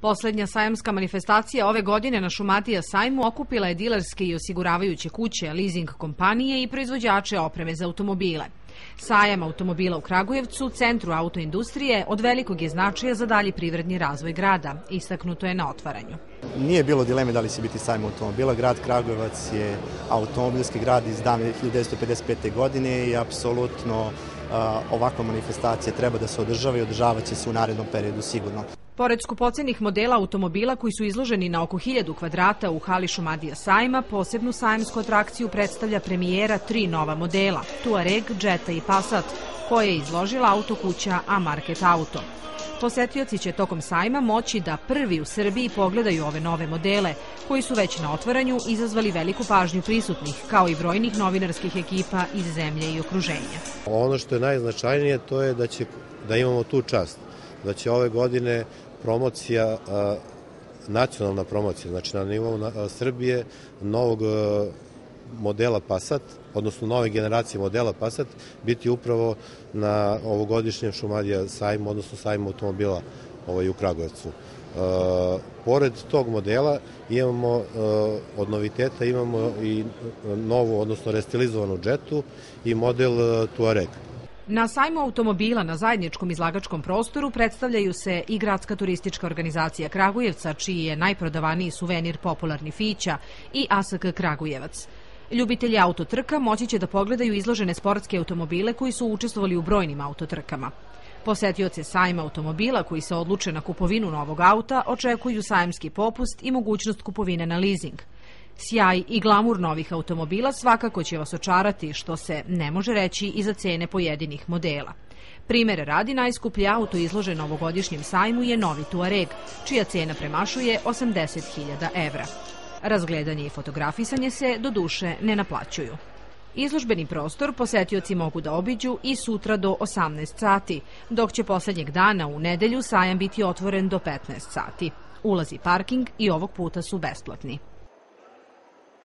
Poslednja sajamska manifestacija ove godine na Šumatija sajmu okupila je dilerske i osiguravajuće kuće, leasing kompanije i proizvođače opreme za automobile. Sajam automobila u Kragujevcu, centru autoindustrije, od velikog je značaja za dalji privredni razvoj grada, istaknuto je na otvaranju. Nije bilo dileme da li će biti sajam automobila. Grad Kragujevac je automobilski grad iz davne 1955. godine i apsolutno ovakva manifestacija treba da se održava i održavaće se u narednom periodu sigurno. Pored skupocenih modela automobila koji su izloženi na oko 1000 kvadrata u hali Šumadija sajma, posebnu sajmsku atrakciju predstavlja premijera tri nova modela, Tuareg, Jetta i Passat, koje je izložila autokuća A Market Auto. Posetioci će tokom sajma moći da prvi u Srbiji pogledaju ove nove modele, koji su već na otvaranju izazvali veliku pažnju prisutnih, kao i brojnih novinarskih ekipa iz zemlje i okruženja. Ono što je najznačajnije to je da, će, da imamo tu čast, da će ove godine promocija, nacionalna promocija, znači na nivou Srbije, novog modela Passat, odnosno nove generacije modela Passat, biti upravo na ovogodišnjem Šumadija sajmu, odnosno sajmu automobila ovaj, u Kragujevcu. E, pored tog modela imamo e, od noviteta imamo i novu, odnosno restilizovanu džetu i model Tuareg. Na sajmu automobila na zajedničkom izlagačkom prostoru predstavljaju se i gradska turistička organizacija Kragujevca, čiji je najprodavaniji suvenir popularni Fića i ASK Kragujevac. Ljubitelji autotrka moći će da pogledaju izložene sportske automobile koji su učestvovali u brojnim autotrkama. Posetioce sajma automobila koji se odluče na kupovinu novog auta očekuju sajmski popust i mogućnost kupovine na leasing – Sjaj i glamur novih automobila svakako će vas očarati, što se ne može reći i za cene pojedinih modela. Primer radi najskuplji auto izložen ovogodišnjem sajmu je novi Tuareg, čija cena premašuje 80.000 evra. Razgledanje i fotografisanje se do duše ne naplaćuju. Izložbeni prostor posetioci mogu da obiđu i sutra do 18 sati, dok će poslednjeg dana u nedelju sajam biti otvoren do 15 sati. Ulazi parking i ovog puta su besplatni.